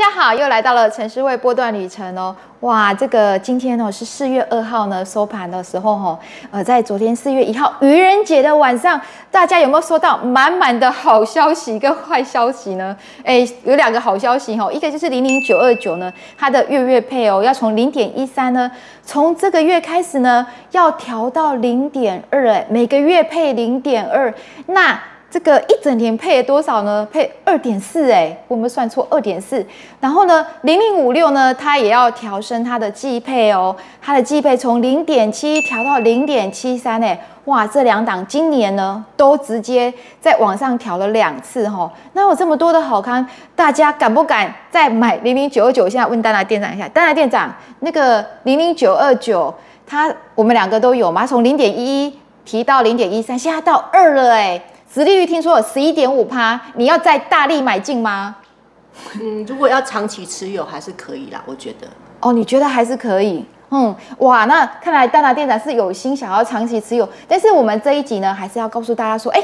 大家好，又来到了城市会波段旅程哦。哇，这个今天哦是四月二号呢，收盘的时候哈，呃，在昨天四月一号愚人节的晚上，大家有没有收到满满的好消息跟坏消息呢？哎，有两个好消息哈，一个就是零零九二九呢，它的月月配哦，要从零点一三呢，从这个月开始呢，要调到零点二，哎，每个月配零点二，那。这个一整年配了多少呢？配二点四哎，我们算错二点四。然后呢，零零五六呢，它也要调升它的季配哦，它的季配从零点七调到零点七三哎，哇，这两档今年呢都直接在往上调了两次哈。那有这么多的好康，大家敢不敢再买零零九二九？现在问丹娜店长一下，丹娜店长，那个零零九二九，它我们两个都有吗？从零点一一提到零点一三，现在到二了哎。殖利率听说有十一点五趴，你要再大力买进吗？嗯，如果要长期持有还是可以啦，我觉得。哦，你觉得还是可以？嗯，哇，那看来大大店长是有心想要长期持有，但是我们这一集呢，还是要告诉大家说，哎，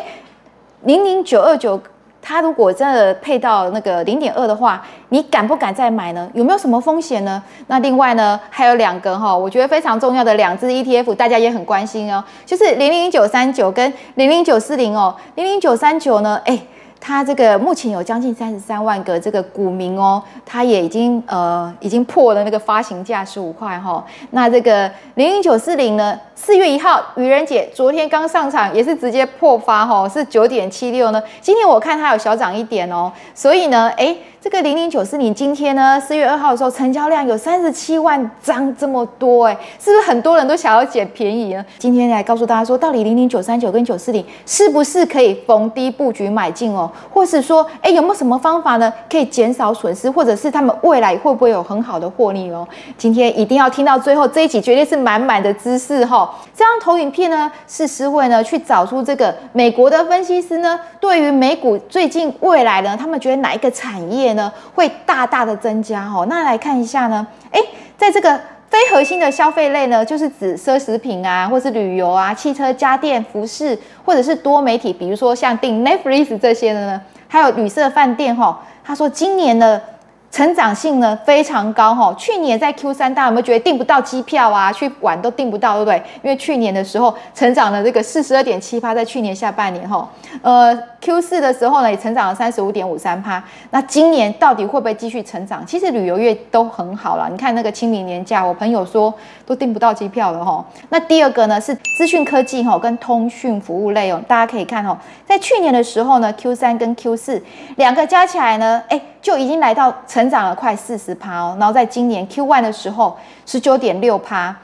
零零九二九。它如果真的配到那个零点二的话，你敢不敢再买呢？有没有什么风险呢？那另外呢，还有两个哈，我觉得非常重要的两只 ETF，大家也很关心哦，就是零零九三九跟零零九四零哦，零零九三九呢，哎。它这个目前有将近三十三万个这个股民哦，它也已经呃已经破了那个发行价十五块哈。那这个零零九四零呢，四月一号愚人节昨天刚上场，也是直接破发哈，是九点七六呢。今天我看它有小涨一点哦，所以呢，哎。这个零零九四零今天呢，四月二号的时候成交量有三十七万张，这么多哎，是不是很多人都想要捡便宜呢？今天来告诉大家说，到底零零九三九跟九四零是不是可以逢低布局买进哦？或是说，哎，有没有什么方法呢，可以减少损失，或者是他们未来会不会有很好的获利哦？今天一定要听到最后这一集，绝对是满满的知识哈！这张投影片呢，是思慧呢去找出这个美国的分析师呢，对于美股最近未来呢，他们觉得哪一个产业？呢会大大的增加哦，那来看一下呢，哎，在这个非核心的消费类呢，就是指奢侈品啊，或是旅游啊、汽车、家电、服饰，或者是多媒体，比如说像订 Netflix 这些的呢，还有旅社饭店哈。他说今年的。成长性呢非常高哈，去年在 Q 三，大家有没有觉得订不到机票啊？去玩都订不到，对不对？因为去年的时候成长了这个四十二点七八，在去年下半年哈，呃 Q 四的时候呢也成长了三十五点五三趴。那今年到底会不会继续成长？其实旅游业都很好了，你看那个清明年假，我朋友说都订不到机票了哈。那第二个呢是资讯科技哈跟通讯服务类哦，大家可以看哦，在去年的时候呢 Q 三跟 Q 四两个加起来呢，哎。就已经来到成长了快四十趴哦，然后在今年 Q one 的时候十九点六趴，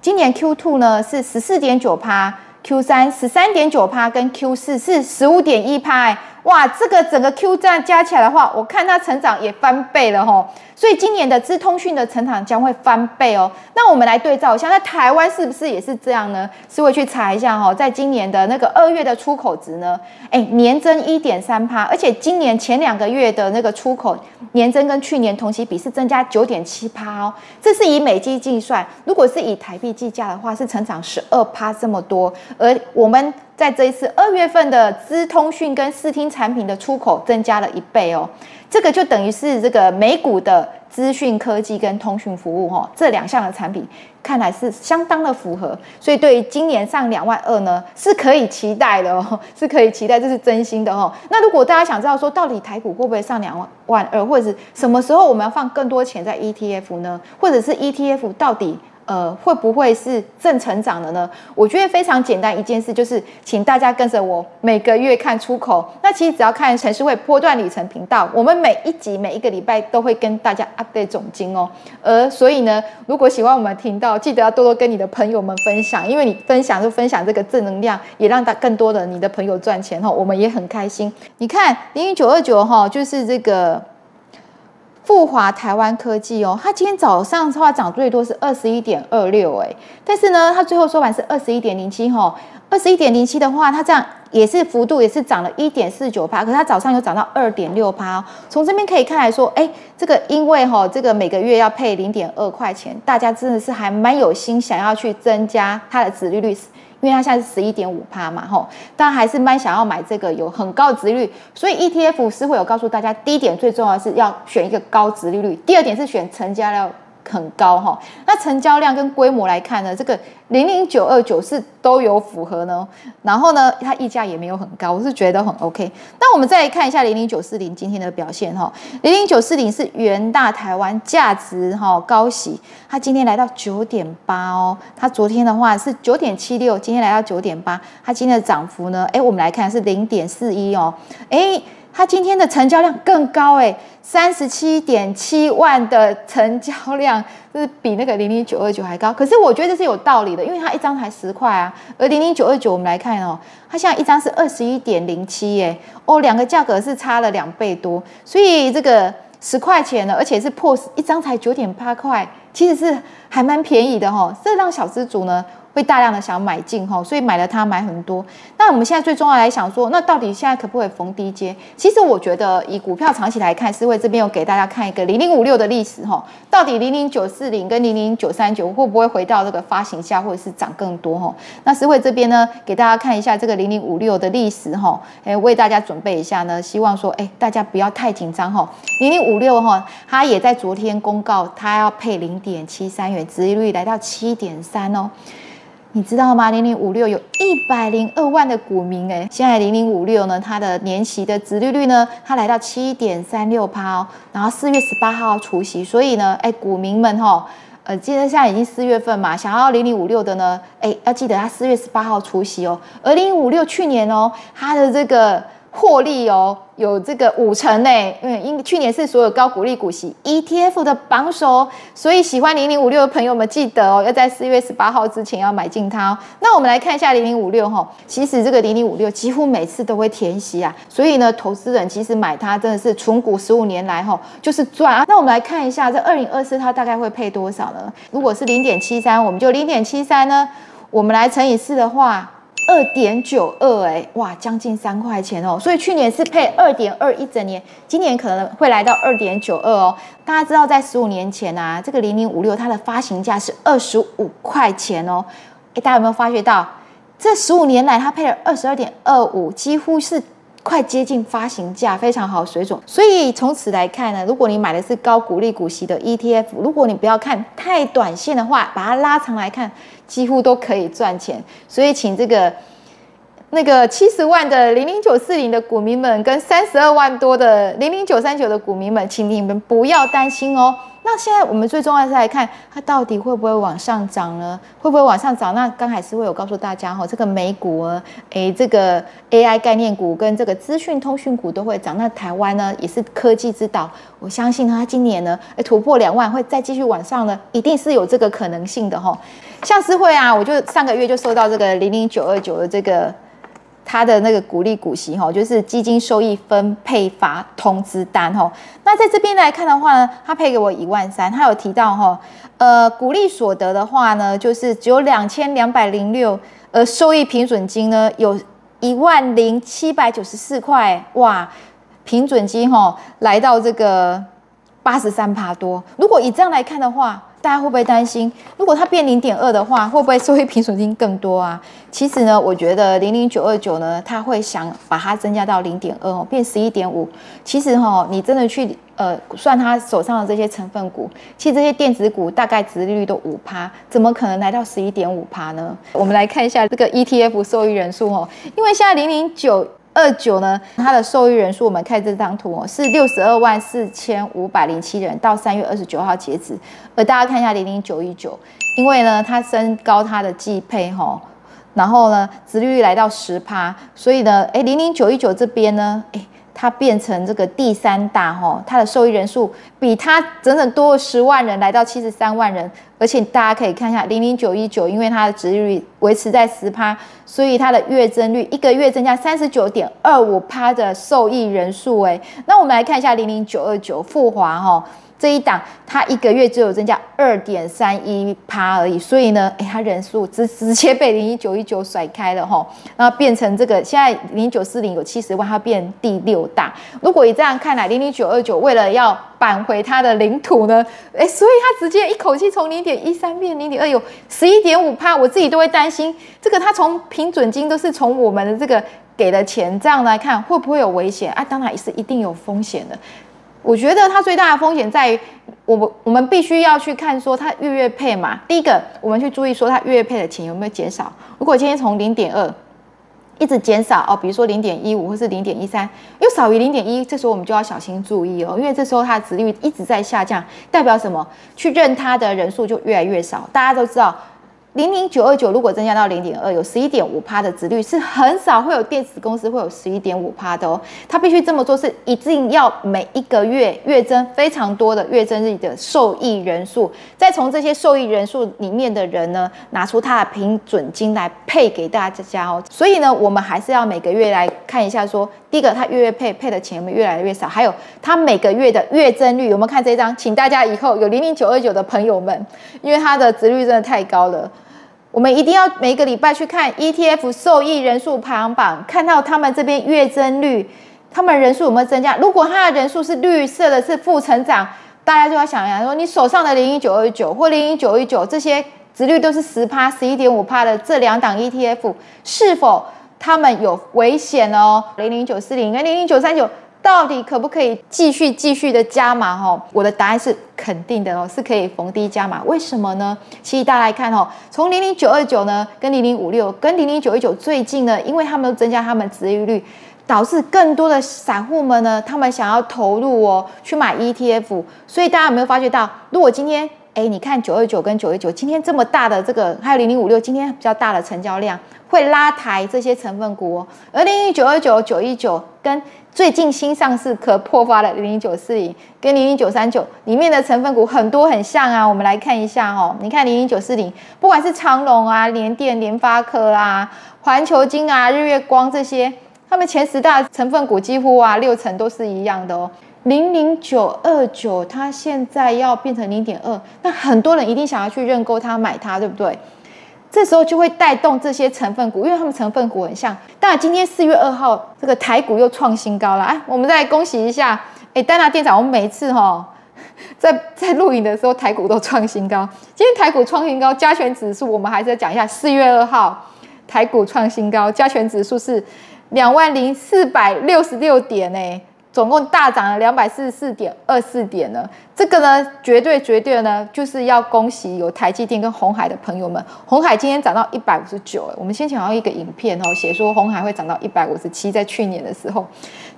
今年 Q two 呢是十四点九趴，Q 三十三点九趴，跟 Q 四是十五点一趴。哇，这个整个 Q 站加起来的话，我看它成长也翻倍了吼，所以今年的资通讯的成长将会翻倍哦。那我们来对照一下，那台湾是不是也是这样呢？是会去查一下哈，在今年的那个二月的出口值呢，哎，年增一点三趴，而且今年前两个月的那个出口年增跟去年同期比是增加九点七趴哦，这是以美金计算，如果是以台币计价的话，是成长十二趴这么多，而我们。在这一次二月份的资通讯跟视听产品的出口增加了一倍哦，这个就等于是这个美股的资讯科技跟通讯服务哈这两项的产品看来是相当的符合，所以对于今年上两万二呢是可以期待的哦，是可以期待，这是真心的哦。那如果大家想知道说到底台股会不会上两万万二，或者是什么时候我们要放更多钱在 ETF 呢？或者是 ETF 到底？呃，会不会是正成长的呢？我觉得非常简单一件事，就是请大家跟着我每个月看出口。那其实只要看城市会波段里程频道，我们每一集每一个礼拜都会跟大家 update 总金哦。而所以呢，如果喜欢我们频道，记得要多多跟你的朋友们分享，因为你分享就分享这个正能量，也让大更多的你的朋友赚钱哈，我们也很开心。你看零零九二九哈，就是这个。富华台湾科技哦，它今天早上的话涨最多是二十一点二六哎，但是呢，它最后收盘是二十一点零七哈，二十一点零七的话，它这样也是幅度也是涨了一点四九趴，可是它早上又涨到二点六趴，从这边可以看来说，哎，这个因为哈，这个每个月要配零点二块钱，大家真的是还蛮有心想要去增加它的子利率。因为它现在是十一点五趴嘛，吼，但还是蛮想要买这个有很高值率，所以 ETF 是会有告诉大家，第一点最重要是要选一个高值利率，第二点是选成交量。很高哈，那成交量跟规模来看呢，这个零零九二九是都有符合呢。然后呢，它溢价也没有很高，我是觉得很 OK。那我们再来看一下零零九四零今天的表现哈，零零九四零是元大台湾价值哈高息，它今天来到九点八哦，它昨天的话是九点七六，今天来到九点八，它今天的涨幅呢，哎，我们来看是零点四一哦，哎。它今天的成交量更高哎，三十七点七万的成交量，就是比那个零零九二九还高。可是我觉得这是有道理的，因为它一张才十块啊。而零零九二九我们来看哦，它现在一张是二十一点零七耶，哦，两个价格是差了两倍多，所以这个十块钱呢，而且是破一张才九点八块，其实是还蛮便宜的哈。这让小资主呢。会大量的想买进哈，所以买了它买很多。那我们现在最重要来想说，那到底现在可不可以逢低接？其实我觉得以股票长期来看，思慧这边有给大家看一个零零五六的历史哈，到底零零九四零跟零零九三九会不会回到这个发行价或者是涨更多哈？那思慧这边呢，给大家看一下这个零零五六的历史哈，哎，为大家准备一下呢，希望说哎大家不要太紧张哈。零零五六哈，它也在昨天公告，它要配零点七三元，殖利率来到七点三哦。你知道吗？零零五六有一百零二万的股民哎，现在零零五六呢，它的年息的殖利率呢，它来到七点三六趴哦。然后四月十八号除息，所以呢，哎，股民们哈，呃，今天现在已经四月份嘛，想要零零五六的呢，哎，要记得它四月十八号除息哦。而零零五六去年哦，它的这个获利哦。有这个五成呢，嗯，因去年是所有高股利股息 ETF 的榜首，所以喜欢零零五六的朋友们记得哦，要在四月十八号之前要买进它。那我们来看一下零零五六哈，其实这个零零五六几乎每次都会填息啊，所以呢，投资人其实买它真的是存股十五年来哈就是赚啊。那我们来看一下这二零二四它大概会配多少呢？如果是零点七三，我们就零点七三呢，我们来乘以四的话。二点九二哎，哇，将近三块钱哦，所以去年是配二点二一整年，今年可能会来到二点九二哦。大家知道，在十五年前啊，这个零零五六它的发行价是二十五块钱哦。哎，大家有没有发觉到，这十五年来它配了二十二点二五，几乎是。快接近发行价，非常好水准。所以从此来看呢，如果你买的是高股利股息的 ETF，如果你不要看太短线的话，把它拉长来看，几乎都可以赚钱。所以请这个那个七十万的零零九四零的股民们，跟三十二万多的零零九三九的股民们，请你们不要担心哦。那现在我们最重要是来看它到底会不会往上涨呢？会不会往上涨？那刚才是会有告诉大家哈，这个美股啊，诶，这个 AI 概念股跟这个资讯通讯股都会涨。那台湾呢，也是科技之岛，我相信它今年呢，诶，突破两万会再继续往上呢，一定是有这个可能性的哈。像是会啊，我就上个月就收到这个零零九二九的这个。它的那个股利股息哈，就是基金收益分配法通知单哈。那在这边来看的话呢，他配给我一万三，他有提到哈，呃，股利所得的话呢，就是只有两千两百零六，呃，收益平准金呢有一万零七百九十四块，哇，平准金哈来到这个八十三帕多。如果以这样来看的话，大家会不会担心，如果它变零点二的话，会不会收益平损金更多啊？其实呢，我觉得零零九二九呢，它会想把它增加到零点二哦，变十一点五。其实哈，你真的去呃算它手上的这些成分股，其实这些电子股大概值利率都五趴，怎么可能来到十一点五趴呢？我们来看一下这个 ETF 受益人数哦，因为现在零零九。二九呢，它的受益人数，我们看这张图哦，是六十二万四千五百零七人，到三月二十九号截止。而大家看一下零零九一九，因为呢，它升高它的季配哈，然后呢，殖利率来到十趴，所以呢，哎，零零九一九这边呢，哎。它变成这个第三大哈，它的受益人数比它整整多了十万人，来到七十三万人。而且大家可以看一下零零九一九，因为它的值率维持在十趴，所以它的月增率一个月增加三十九点二五趴的受益人数。哎，那我们来看一下零零九二九富华哈。这一档它一个月只有增加二点三一趴而已，所以呢，哎，它人数直直接被零一九一九甩开了哈，然后变成这个现在零九四零有七十万，它变第六大。如果以这样看来，零零九二九为了要扳回它的领土呢，哎，所以它直接一口气从零点一三变零点二，有十一点五趴，我自己都会担心这个它从平准金都是从我们的这个。给的钱这样来看会不会有危险啊？当然也是一定有风险的。我觉得它最大的风险在于，我们我们必须要去看说它月月配嘛。第一个，我们去注意说它月月配的钱有没有减少。如果今天从零点二一直减少哦，比如说零点一五或是零点一三，又少于零点一，这时候我们就要小心注意哦，因为这时候它的值率一直在下降，代表什么？去认它的人数就越来越少。大家都知道。零零九二九如果增加到零点二，有十一点五趴的值率，是很少会有电子公司会有十一点五趴的哦。它必须这么做，是一定要每一个月月增非常多的月增日的受益人数，再从这些受益人数里面的人呢，拿出他的平准金来配给大家哦。所以呢，我们还是要每个月来看一下，说第一个，他月月配配的钱有没有越来越少？还有他每个月的月增率有没有看这张？请大家以后有零零九二九的朋友们，因为它的值率真的太高了。我们一定要每个礼拜去看 ETF 受益人数排行榜，看到他们这边月增率，他们人数有没有增加？如果他的人数是绿色的，是负成长，大家就要想一想，说你手上的零一九二九或零一九一九这些值率都是十趴、十一点五趴的这两档 ETF，是否他们有危险哦？零零九四零跟零零九三九。到底可不可以继续继续的加码？哈，我的答案是肯定的哦，是可以逢低加码。为什么呢？其实大家来看哦，从零零九二九呢，跟零零五六，跟零零九一九，最近呢，因为他们都增加他们殖利率，导致更多的散户们呢，他们想要投入哦，去买 ETF。所以大家有没有发觉到，如果今天，哎，你看九二九跟九一九，今天这么大的这个，还有零零五六，今天比较大的成交量，会拉抬这些成分股哦。而零零九二九、九一九跟最近新上市可破发的零零九四零跟零零九三九里面的成分股很多很像啊，我们来看一下哦。你看零零九四零，不管是长隆啊、联电、联发科啊、环球金啊、日月光这些，他们前十大成分股几乎啊六成都是一样的哦。零零九二九它现在要变成零点二，那很多人一定想要去认购它、买它，对不对？这时候就会带动这些成分股，因为他们成分股很像。当然，今天四月二号，这个台股又创新高了。哎，我们再恭喜一下。哎，丹拿店长，我们每一次哈，在在录影的时候，台股都创新高。今天台股创新高，加权指数我们还是要讲一下。四月二号，台股创新高，加权指数是两万零四百六十六点呢。总共大涨了两百四十四点二四点呢，这个呢，绝对绝对呢，就是要恭喜有台积电跟红海的朋友们。红海今天涨到一百五十九，我们先前好像一个影片哦，写说红海会涨到一百五十七，在去年的时候，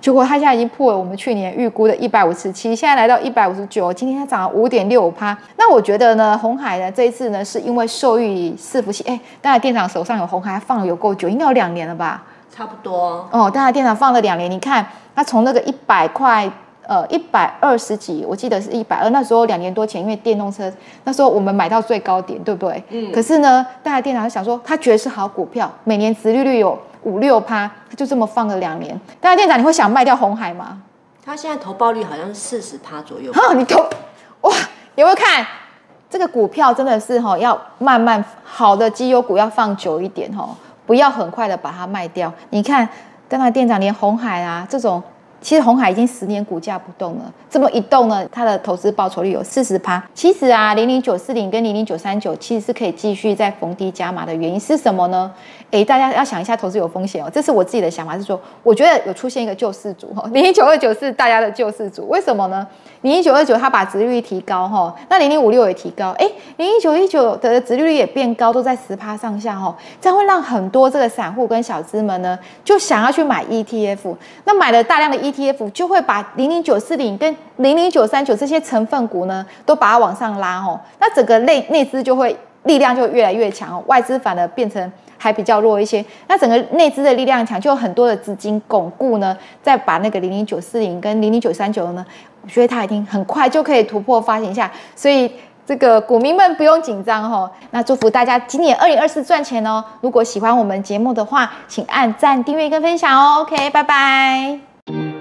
结果它现在已经破了我们去年预估的一百五十七，现在来到一百五十九，今天它涨了五点六五趴。那我觉得呢，红海呢这一次呢，是因为受益伺服器，哎，当然店长手上有红海，放了有够久，应该有两年了吧？差不多哦，大家电脑放了两年，你看它从那个一百块，呃，一百二十几，我记得是一百二，那时候两年多前，因为电动车那时候我们买到最高点，对不对？嗯。可是呢，大家电脑想说，他觉得是好股票，每年殖利率有五六趴，他就这么放了两年。大家店长，你会想卖掉红海吗？他现在投报率好像是四十趴左右。哈，你投哇？有没有看这个股票真的是哈，要慢慢好的绩优股要放久一点哈。不要很快的把它卖掉。你看，当然店长连红海啊这种，其实红海已经十年股价不动了，这么一动呢，它的投资报酬率有四十趴。其实啊，零零九四零跟零零九三九其实是可以继续在逢低加码的原因是什么呢？诶，大家要想一下，投资有风险哦。这是我自己的想法，是说，我觉得有出现一个救世主哈，零零九二九是大家的救世主，为什么呢？零一九二九，它把殖利率提高哈，那零零五六也提高，哎，零一九一九的殖利率也变高，都在十趴上下哈，这样会让很多这个散户跟小资们呢，就想要去买 ETF，那买了大量的 ETF，T F 就会把零零九四零跟零零九三九这些成分股呢，都把它往上拉哦，那整个内内资就会力量就越来越强，外资反而变成。还比较弱一些，那整个内资的力量强，就有很多的资金巩固呢，再把那个零零九四零跟零零九三九呢，我觉得它已经很快就可以突破发行下，所以这个股民们不用紧张哈。那祝福大家今年二零二四赚钱哦！如果喜欢我们节目的话，请按赞、订阅跟分享哦。OK，拜拜。